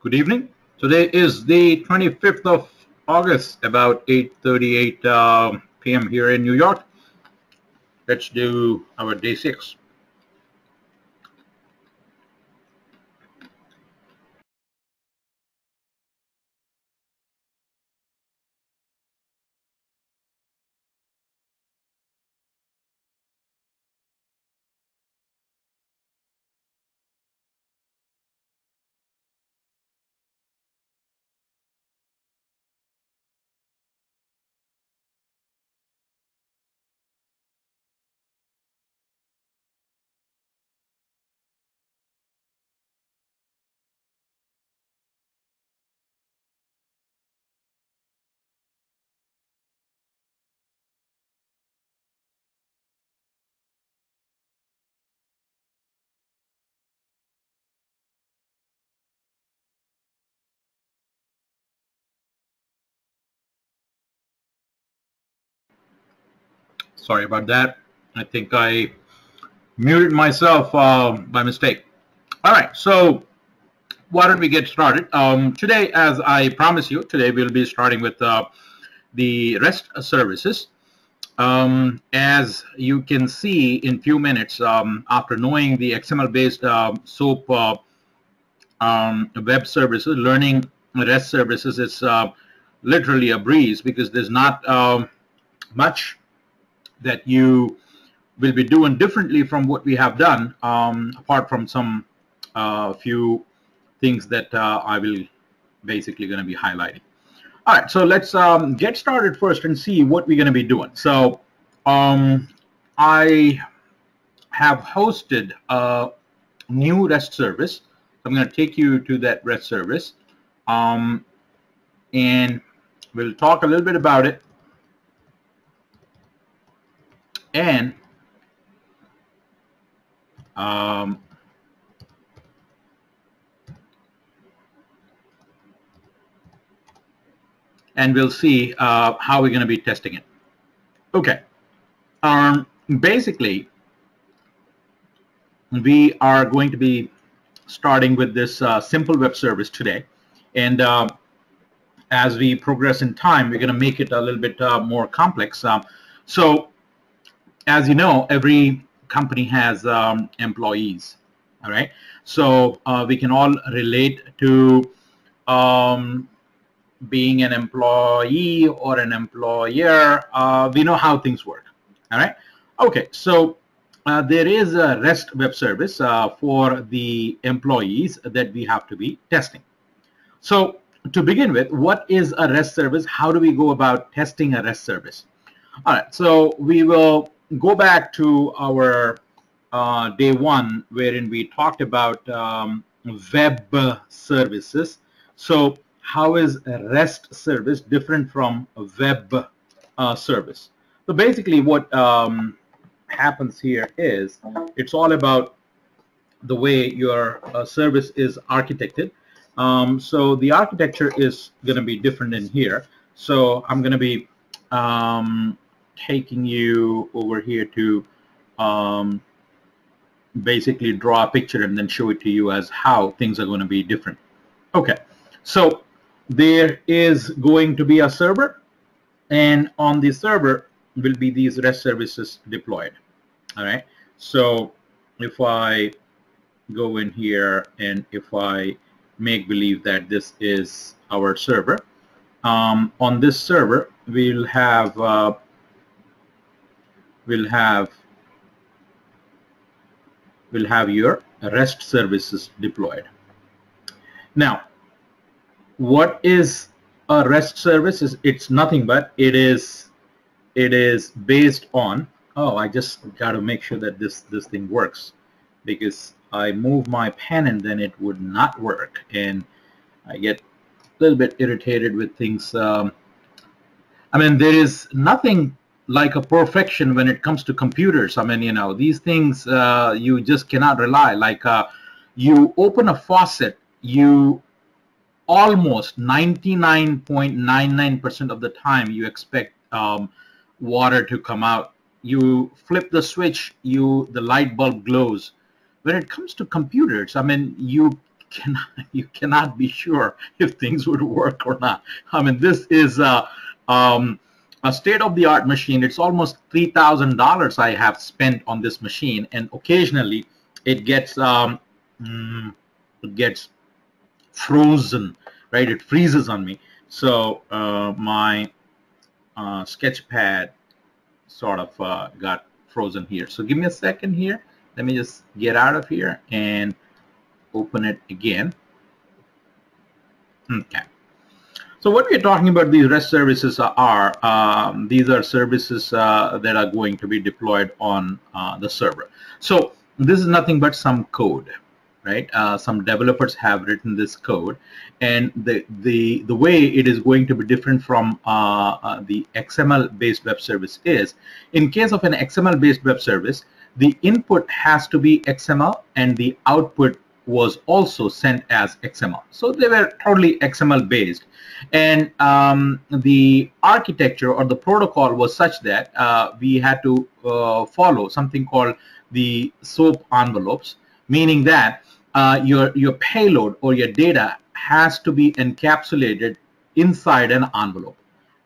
Good evening. Today is the 25th of August, about 8.38 uh, p.m. here in New York. Let's do our day six. Sorry about that. I think I muted myself uh, by mistake. All right, so why don't we get started? Um, today, as I promised you, today we'll be starting with uh, the REST services. Um, as you can see in few minutes, um, after knowing the XML-based uh, SOAP uh, um, web services, learning REST services is uh, literally a breeze because there's not um, much that you will be doing differently from what we have done, um, apart from some uh, few things that uh, I will basically going to be highlighting. All right, so let's um, get started first and see what we're going to be doing. So um, I have hosted a new REST service. I'm going to take you to that REST service. Um, and we'll talk a little bit about it and um, and we'll see uh, how we're going to be testing it. Okay. Um, basically, we are going to be starting with this uh, simple web service today. And uh, as we progress in time, we're going to make it a little bit uh, more complex. Um, so as you know, every company has um, employees. All right. So uh, we can all relate to um, being an employee or an employer. Uh, we know how things work. All right. Okay. So uh, there is a REST web service uh, for the employees that we have to be testing. So to begin with, what is a REST service? How do we go about testing a REST service? All right. So we will go back to our uh, day one, wherein we talked about um, web services. So how is a REST service different from a web uh, service? So basically what um, happens here is it's all about the way your uh, service is architected. Um, so the architecture is going to be different in here. So I'm going to be um, taking you over here to um, basically draw a picture and then show it to you as how things are going to be different. Okay, so there is going to be a server and on the server will be these REST services deployed. All right, so if I go in here and if I make believe that this is our server, um, on this server we'll have uh, will have will have your REST services deployed. Now, what is a REST service? Is it's nothing but it is it is based on. Oh, I just got to make sure that this this thing works because I move my pen and then it would not work, and I get a little bit irritated with things. Um, I mean, there is nothing like a perfection when it comes to computers. I mean, you know, these things uh, you just cannot rely. Like uh, you open a faucet, you almost 99.99% of the time you expect um, water to come out. You flip the switch, you the light bulb glows. When it comes to computers, I mean, you cannot you cannot be sure if things would work or not. I mean, this is a, um, a state-of-the-art machine. It's almost three thousand dollars I have spent on this machine, and occasionally it gets um, mm, it gets frozen, right? It freezes on me. So uh, my uh, sketchpad sort of uh, got frozen here. So give me a second here. Let me just get out of here and open it again. Okay. So what we're talking about these REST services are, um, these are services uh, that are going to be deployed on uh, the server. So this is nothing but some code, right? Uh, some developers have written this code, and the the the way it is going to be different from uh, uh, the XML-based web service is, in case of an XML-based web service, the input has to be XML and the output was also sent as XML. So they were totally XML based. And um, the architecture or the protocol was such that uh, we had to uh, follow something called the SOAP envelopes, meaning that uh, your, your payload or your data has to be encapsulated inside an envelope,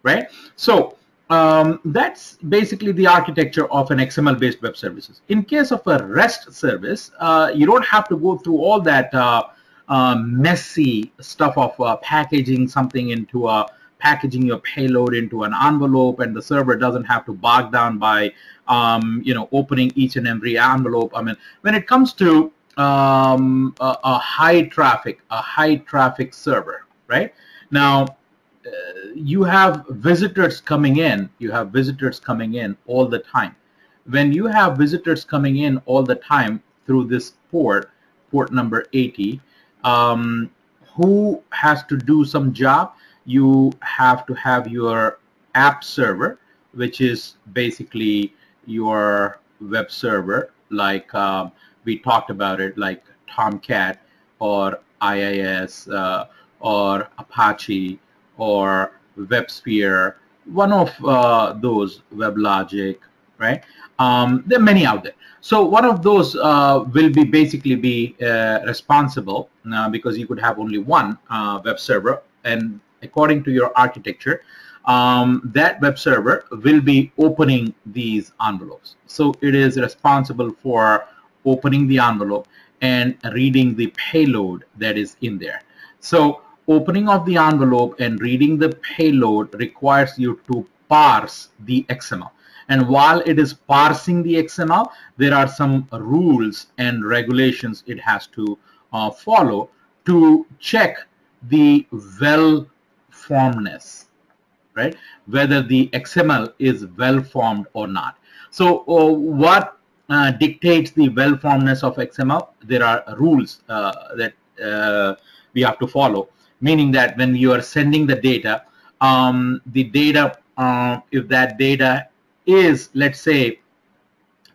right? So um, that's basically the architecture of an XML-based web services. In case of a REST service, uh, you don't have to go through all that uh, uh, messy stuff of uh, packaging something into a packaging your payload into an envelope, and the server doesn't have to bog down by um, you know opening each and every envelope. I mean, when it comes to um, a, a high traffic, a high traffic server, right now you have visitors coming in you have visitors coming in all the time. When you have visitors coming in all the time through this port port number 80 um, who has to do some job? You have to have your app server which is basically your web server like um, we talked about it like tomcat or iis uh, or apache or WebSphere, one of uh, those, WebLogic, right? Um, there are many out there. So one of those uh, will be basically be uh, responsible uh, because you could have only one uh, web server, and according to your architecture, um, that web server will be opening these envelopes. So it is responsible for opening the envelope and reading the payload that is in there. So opening of the envelope and reading the payload requires you to parse the XML. And while it is parsing the XML, there are some rules and regulations it has to uh, follow to check the well-formedness, right? Whether the XML is well-formed or not. So uh, what uh, dictates the well-formedness of XML? There are rules uh, that uh, we have to follow meaning that when you are sending the data, um, the data, uh, if that data is, let's say,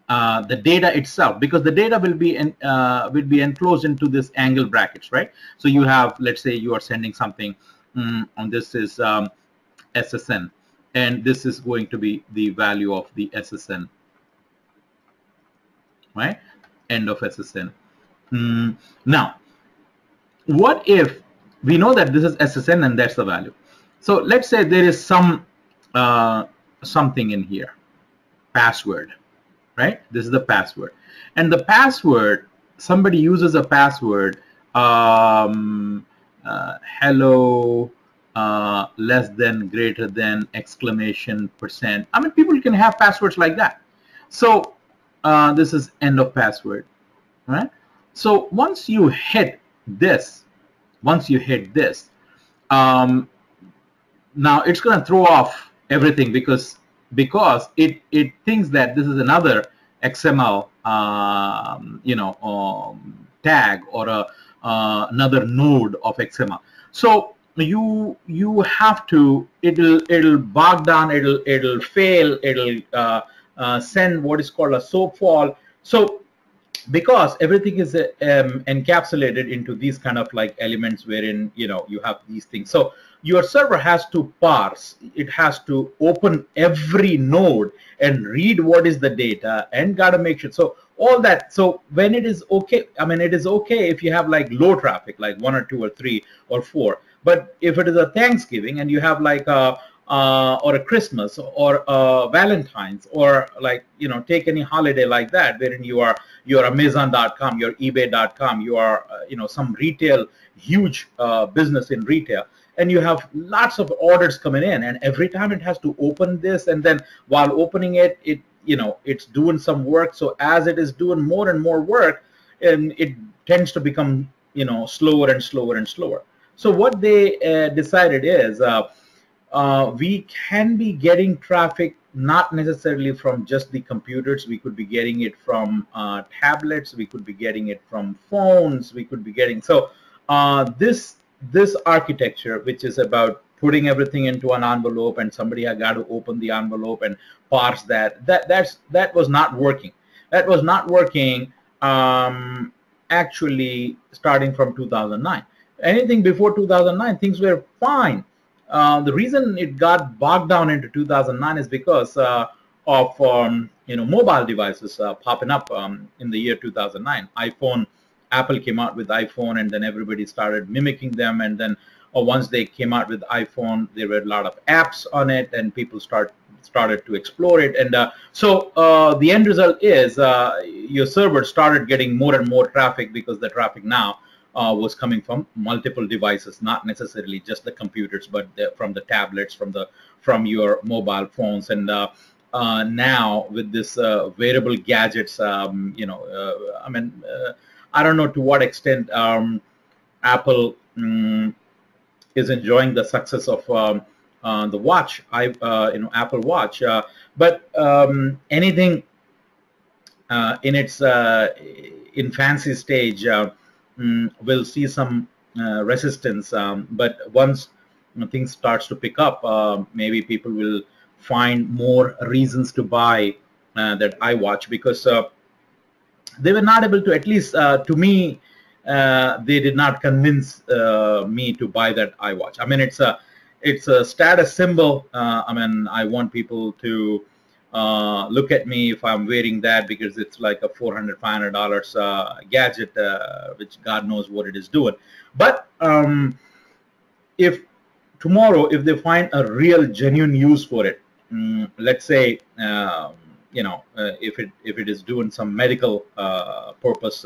uh, the data itself, because the data will be in, uh, will be enclosed into this angle brackets, right? So you have, let's say, you are sending something, um, and this is um, SSN, and this is going to be the value of the SSN, right? End of SSN. Mm, now, what if we know that this is SSN and that's the value. So let's say there is some uh, something in here, password, right? This is the password. And the password, somebody uses a password, um, uh, hello, uh, less than, greater than, exclamation, percent. I mean, people can have passwords like that. So uh, this is end of password, right? So once you hit this, once you hit this um, now it's going to throw off everything because because it it thinks that this is another XML um, you know um, tag or a uh, another node of XML so you you have to it'll it'll bog down it'll it'll fail it'll uh, uh, send what is called a soap fault so because everything is um, encapsulated into these kind of like elements wherein you know you have these things so your server has to parse it has to open every node and read what is the data and got to make sure so all that. So when it is okay, I mean, it is okay if you have like low traffic, like one or two or three or four. But if it is a Thanksgiving and you have like a uh, or a Christmas or a Valentine's or like you know take any holiday like that wherein you are you're Amazon.com, you're eBay.com, you are uh, you know some retail huge uh, business in retail and you have lots of orders coming in and every time it has to open this and then while opening it it you know it's doing some work. So as it is doing more and more work and it tends to become you know slower and slower and slower. So what they uh, decided is uh, we can be getting traffic not necessarily from just the computers. We could be getting it from uh, tablets. We could be getting it from phones. We could be getting so uh, this this architecture which is about putting everything into an envelope and somebody had got to open the envelope and parse that that that's that was not working. That was not working um, actually starting from 2009 anything before 2009 things were fine uh, the reason it got bogged down into 2009 is because uh, of um, you know mobile devices uh, popping up um, in the year 2009 iphone apple came out with iphone and then everybody started mimicking them and then or once they came out with iPhone, there were a lot of apps on it, and people start started to explore it. And uh, so uh, the end result is uh, your server started getting more and more traffic because the traffic now uh, was coming from multiple devices, not necessarily just the computers, but the, from the tablets, from the from your mobile phones, and uh, uh, now with this wearable gadgets, um, you know, I mean, I don't know to what extent um, Apple. Um, is enjoying the success of um, uh, the watch, I uh, you know Apple Watch. Uh, but um, anything uh, in its uh, infancy stage mm, will see some resistance. Um, but once you know, things starts to pick up, maybe people will find more reasons to buy that iWatch because they were not able to at least to me uh, they did not convince uh, me to buy that iWatch. I mean, it's a it's a status symbol. Uh, I mean, I want people to uh, look at me if I'm wearing that because it's like a $400, 500 dollars uh, gadget, which God knows what it is doing. But um, if tomorrow, if they find a real genuine use for it, um, let's say. Um, you know, if it if it is doing some medical purpose,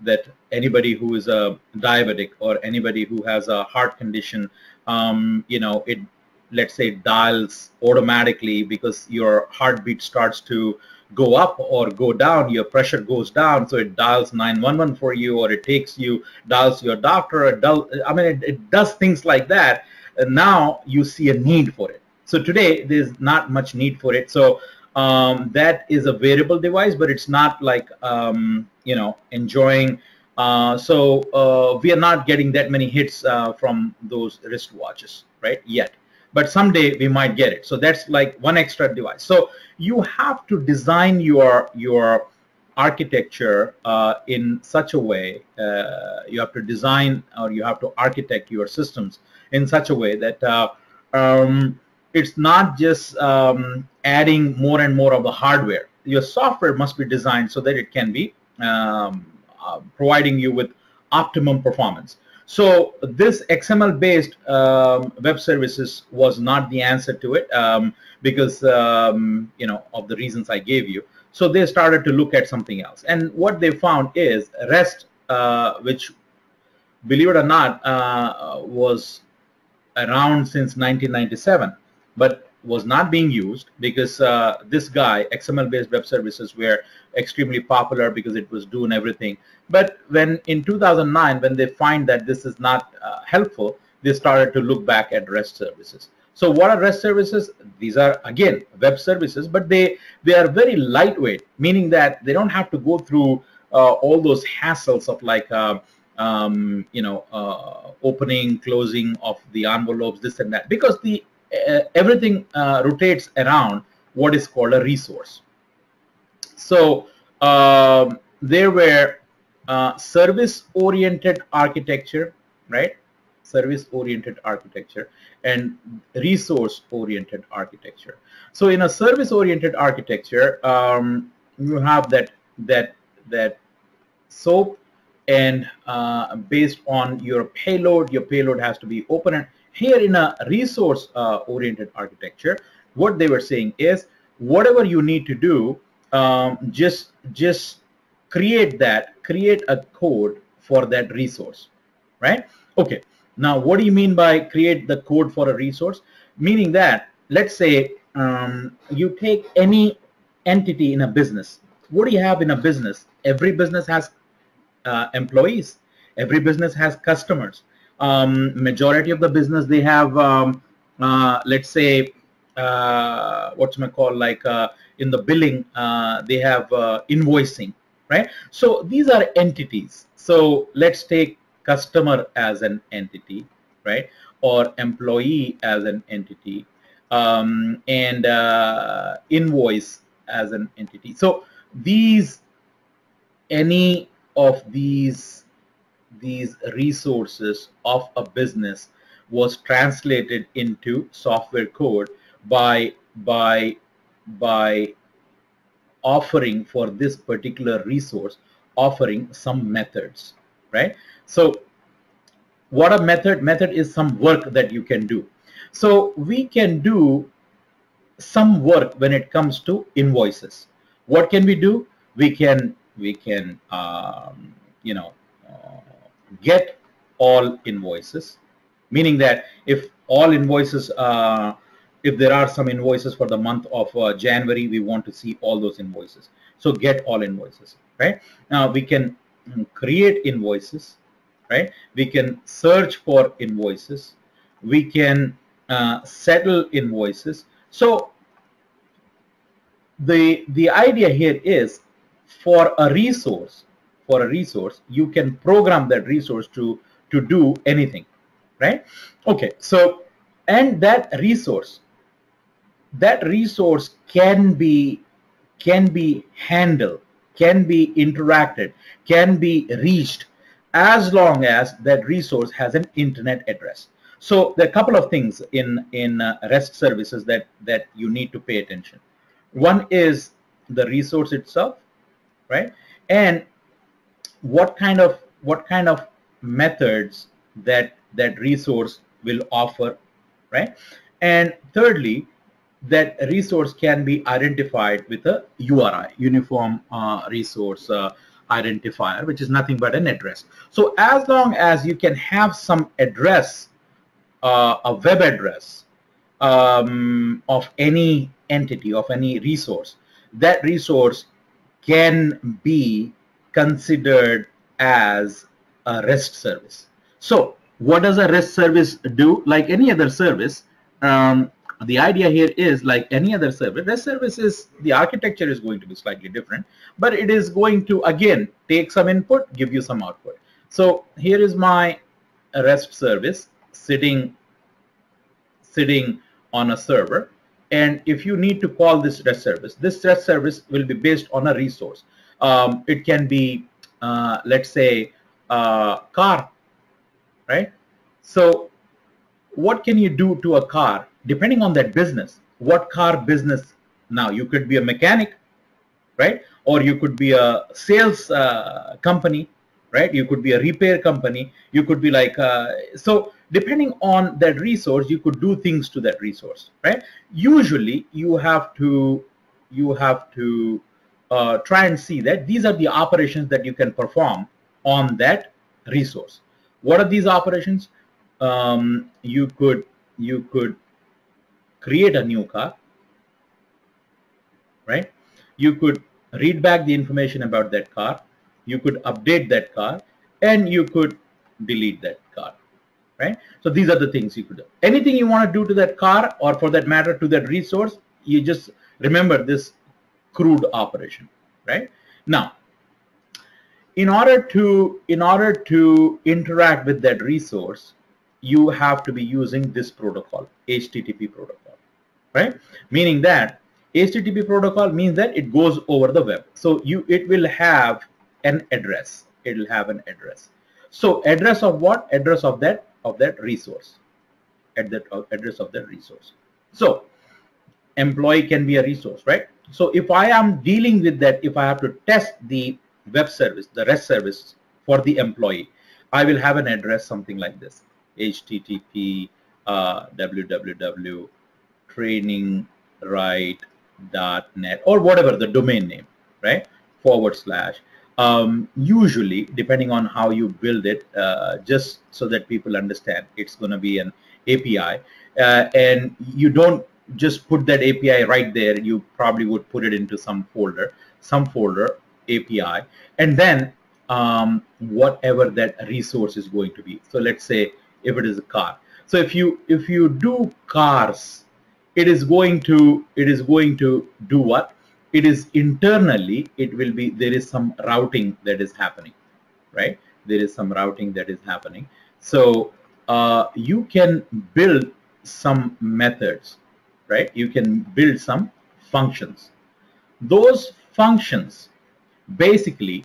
that anybody who is a diabetic or anybody who has a heart condition, um, you know, it let's say dials automatically because your heartbeat starts to go up or go down, your pressure goes down, so it dials 911 for you, or it takes you, dials your doctor, I mean, it, it does things like that. And now you see a need for it. So today there's not much need for it. So um, that is a wearable device, but it's not like um, you know enjoying. Uh, so uh, we are not getting that many hits uh, from those wristwatches right yet. But someday we might get it. So that's like one extra device. So you have to design your your architecture uh, in such a way. Uh, you have to design or you have to architect your systems in such a way that uh, um, it's not just um, adding more and more of the hardware. Your software must be designed so that it can be um, uh, providing you with optimum performance. So this XML-based um, web services was not the answer to it um, because um, you know of the reasons I gave you. So they started to look at something else, and what they found is REST, uh, which, believe it or not, uh, was around since 1997 but was not being used because uh, this guy, XML-based web services were extremely popular because it was doing everything. But when in 2009, when they find that this is not uh, helpful, they started to look back at REST services. So what are REST services? These are again web services, but they they are very lightweight, meaning that they don't have to go through uh, all those hassles of like uh, um, you know uh, opening, closing of the envelopes, this and that, because the everything uh, rotates around what is called a resource. So um, there were uh, service-oriented architecture, right? Service-oriented architecture and resource-oriented architecture. So in a service-oriented architecture, um, you have that that that soap and uh, based on your payload, your payload has to be open. Here in a resource uh, oriented architecture, what they were saying is whatever you need to do, um, just just create that, create a code for that resource, right? Okay. Now, what do you mean by create the code for a resource? Meaning that, let's say um, you take any entity in a business. What do you have in a business? Every business has uh, employees. Every business has customers. Um, majority of the business they have, um, uh, let's say, uh, what's my call like uh, in the billing, uh, they have uh, invoicing, right? So these are entities. So let's take customer as an entity, right? Or employee as an entity, um, and uh, invoice as an entity. So these, any of these, these resources of a business was translated into software code by by by offering for this particular resource offering some methods right? So what a method method is some work that you can do. So we can do some work when it comes to invoices. What can we do? We can we can um, you know uh, get all invoices meaning that if all invoices uh, if there are some invoices for the month of uh, January, we want to see all those invoices. So get all invoices, right? Now we can create invoices, right? We can search for invoices. We can uh, settle invoices. So the the idea here is for a resource, for a resource, you can program that resource to to do anything, right? Okay, so and that resource that resource can be can be handled can be interacted can be reached as long as that resource has an internet address. So there are a couple of things in in uh, rest services that that you need to pay attention. One is the resource itself right? And what kind of what kind of methods that that resource will offer right and thirdly that resource can be identified with a URI, Uniform uh, Resource uh, Identifier, which is nothing but an address. So as long as you can have some address, uh, a web address um, of any entity, of any resource, that resource can be considered as a REST service. So what does a REST service do? Like any other service, um, the idea here is like any other service REST service is the architecture is going to be slightly different but it is going to again take some input give you some output so here is my rest service sitting sitting on a server and if you need to call this rest service this rest service will be based on a resource um, it can be uh, let's say a car right? So what can you do to a car depending on that business? What car business? Now you could be a mechanic right? Or you could be a sales uh, company right? You could be a repair company. You could be like uh, so depending on that resource you could do things to that resource right? Usually you have to you have to uh, try and see that these are the operations that you can perform on that resource what are these operations um, you could you could create a new car, right? You could read back the information about that car, you could update that car, and you could delete that car, right? So these are the things you could do. Anything you want to do to that car or for that matter to that resource, you just remember this CRUD operation, right? Now, in order to in order to interact with that resource, you have to be using this protocol, HTTP protocol right? Meaning that HTTP protocol means that it goes over the web. So you it will have an address. It will have an address. So address of what? Address of that of that resource. At that uh, address of that resource. So employee can be a resource, right? So if I am dealing with that, if I have to test the web service, the REST service for the employee, I will have an address something like this: http uh, www or whatever the domain name, right? Forward slash. Um, usually, depending on how you build it, uh, just so that people understand, it's going to be an API, uh, and you don't just put that API right there. You probably would put it into some folder, some folder API, and then um, whatever that resource is going to be. So let's say if it is a car. So if you if you do cars it is going to it is going to do what it is internally it will be there is some routing that is happening right there is some routing that is happening so uh, you can build some methods right? You can build some functions. Those functions basically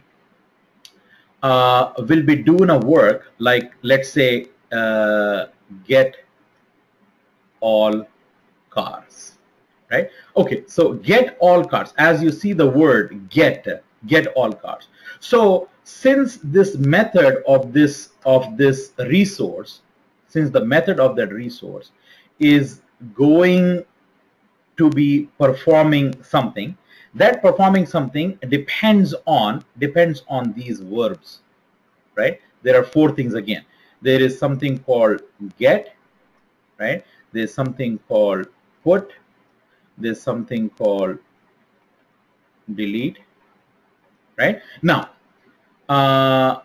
uh, will be doing a work like let's say uh, get all cars right? Okay so get all cars. As you see the word get get all cars. So since this method of this of this resource since the method of that resource is going to be performing something. That performing something depends on depends on these verbs right? There are four things again. There is something called get right? There's something called put. There's something called delete right? Now uh,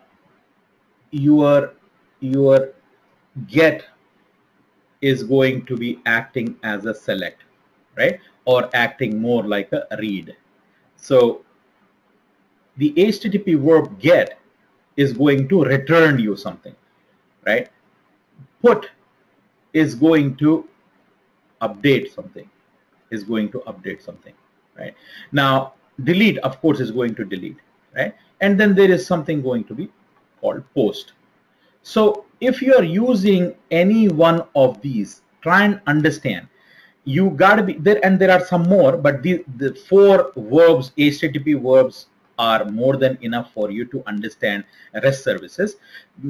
your your get is going to be acting as a select right? Or acting more like a read. So the http verb get is going to return you something right? Put is going to update something is going to update something right? Now delete of course is going to delete right? And then there is something going to be called post. So if you are using any one of these try and understand you got to be there and there are some more but the the four verbs http verbs are more than enough for you to understand REST services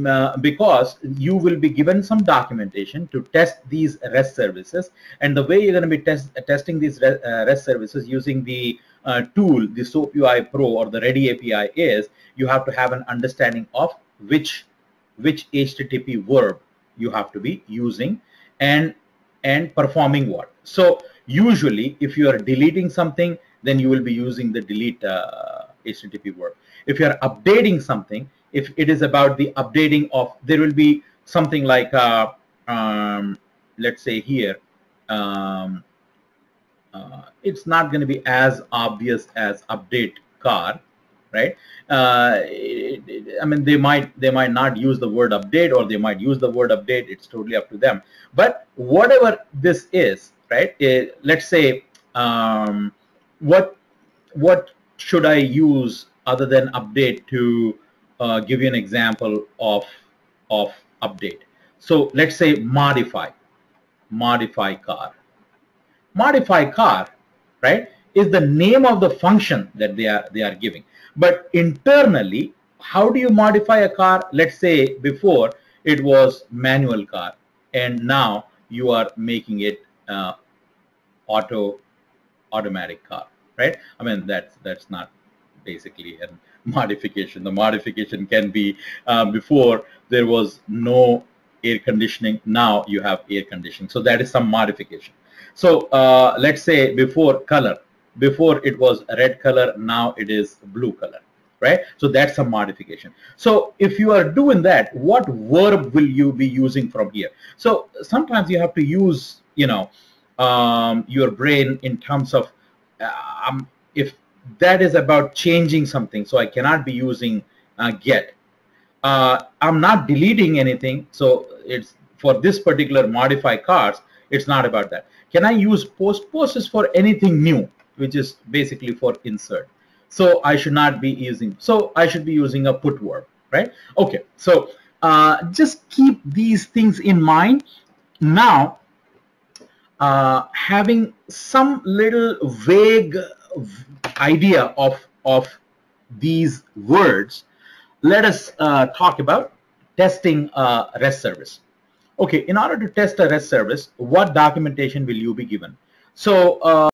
uh, because you will be given some documentation to test these REST services and the way you're going to be test, testing these REST, uh, REST services using the uh, tool, the SOAP UI Pro or the Ready API is you have to have an understanding of which which HTTP verb you have to be using and and performing what. So usually if you are deleting something then you will be using the delete uh, HTTP verb. If you're updating something, if it is about the updating of, there will be something like, uh, um, let's say here, um, uh, it's not going to be as obvious as update car, right? Uh, it, it, I mean, they might they might not use the word update or they might use the word update. It's totally up to them. But whatever this is, right? It, eh, let's say um, what what should I use other than update to uh, give you an example of, of update? So let's say modify, modify car. Modify car, right, is the name of the function that they are, they are giving. But internally, how do you modify a car? Let's say before it was manual car and now you are making it uh, auto automatic car right? I mean, that's that's not basically a modification. The modification can be uh, before there was no air conditioning. Now you have air conditioning. So that is some modification. So uh, let's say before color, before it was red color, now it is blue color, right? So that's a modification. So if you are doing that, what verb will you be using from here? So sometimes you have to use, you know, um, your brain in terms of um, if that is about changing something, so I cannot be using uh, get. Uh, I'm not deleting anything, so it's for this particular modify cars, it's not about that. Can I use post? Post is for anything new, which is basically for insert. So I should not be using, so I should be using a put verb, right? Okay, so uh, just keep these things in mind. Now, uh, having some little vague idea of of these words, let us uh, talk about testing a REST service. Okay, in order to test a REST service, what documentation will you be given? So uh,